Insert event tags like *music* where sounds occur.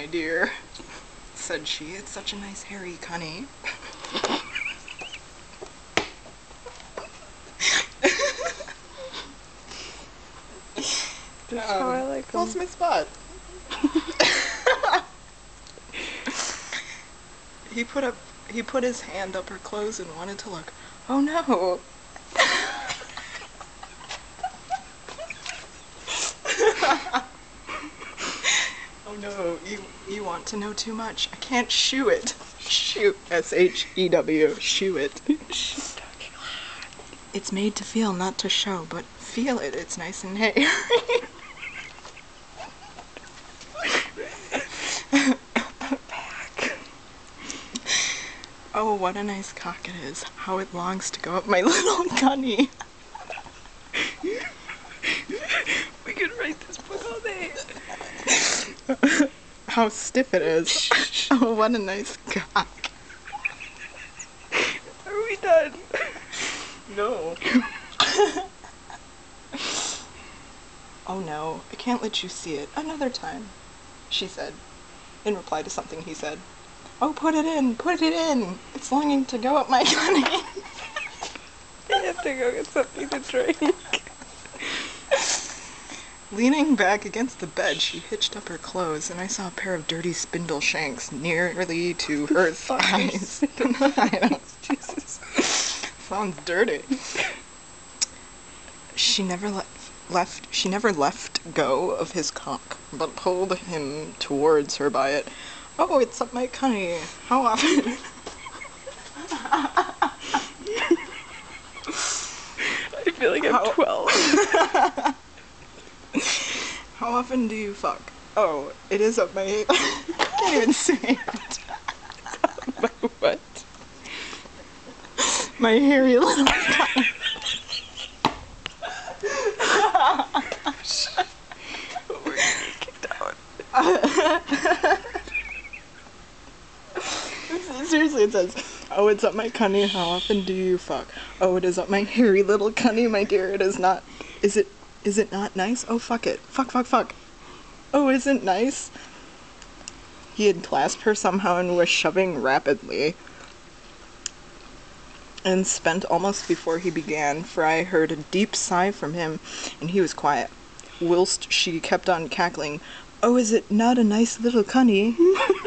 my dear, said she. It's such a nice hairy cunny. *laughs* That's how I um, like them. That's my spot. *laughs* he put up he put his hand up her clothes and wanted to look. Oh no. oh no, you you want to know too much. I can't shoo it. Shoot. S H E W. Shoo it. It's made to feel, not to show, but feel it. It's nice and hairy. *laughs* Oh, what a nice cock it is. How it longs to go up my *laughs* little gunny. We could write this book all day. *laughs* How stiff it is. Oh, *laughs* what a nice cock. Are we done? No. oh no, I can't let you see it. Another time, she said, in reply to something he said. Oh, put it in, put it in. It's longing to go up my *laughs* gunny. I *laughs* have to go get something to drink. Leaning back against the bed, she hitched up her clothes, and I saw a pair of dirty spindle shanks nearly to her *laughs* thighs. *laughs* Jesus. Sounds dirty. She never le- left. She never left go of his cock, but pulled him towards her by it. Oh, it's up my cunny. How often? *laughs* I feel like I'm How- 12. How often do you fuck? Oh, it is up my. *laughs* I can't even say it. *laughs* what? My hairy little. cunny. We're gonna kicked out. Seriously, it says, "Oh, it's up my cunny. How often do you fuck? Oh, it is up my hairy little cunny, my dear. It is not. Is it? Is it not nice? Oh, fuck it. Fuck, fuck, fuck. Oh, isn't nice." He had clasped her somehow and was shoving rapidly. And spent almost before he began, for I heard a deep sigh from him, and he was quiet, whilst she kept on cackling. Oh, is it not a nice little cunny? *laughs*